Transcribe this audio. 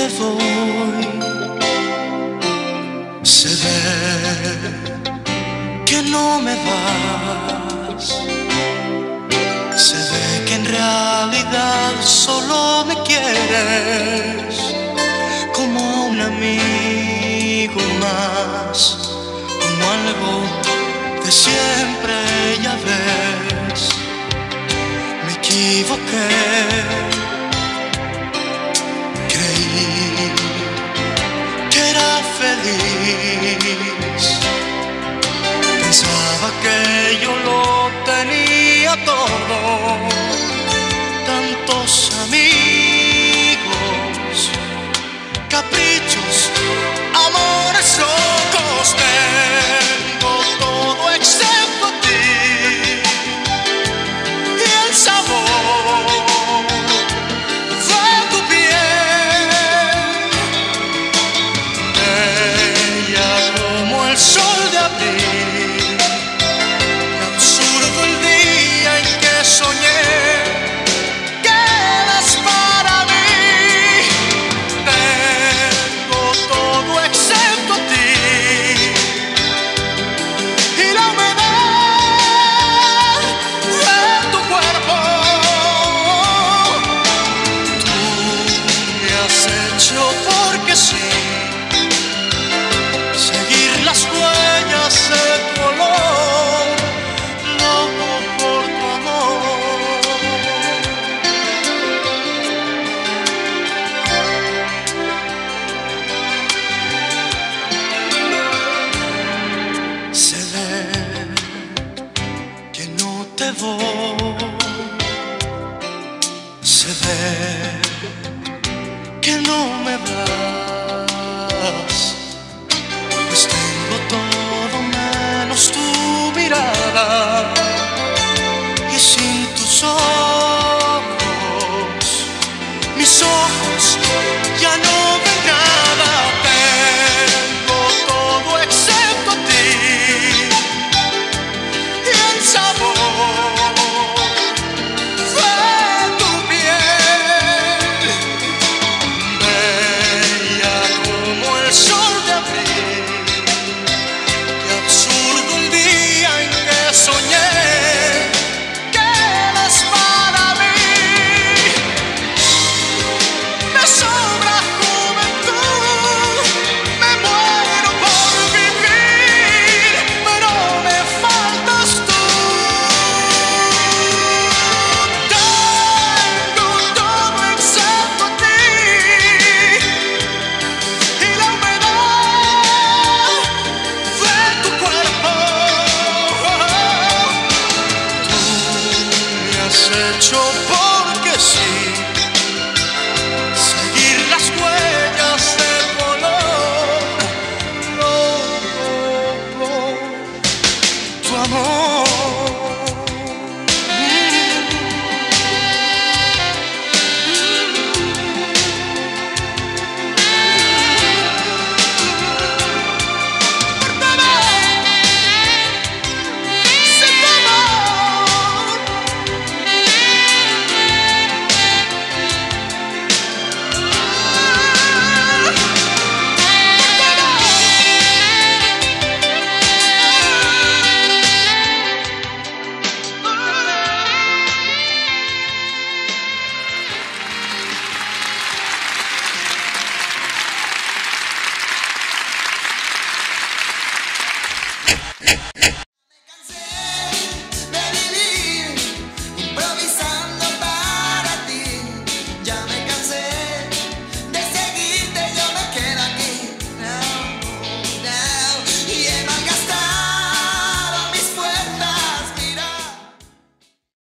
te se ve que no me vas, se ve que en realidad solo me quieres como un amigo más como algo de siempre ya ves. Me equivoqué. peace. Absurdo el día en que soñé que eras para mí. Tengo todo excepto ti y la humedad de tu cuerpo. Tú me has hecho porque sí. se ve que no me da.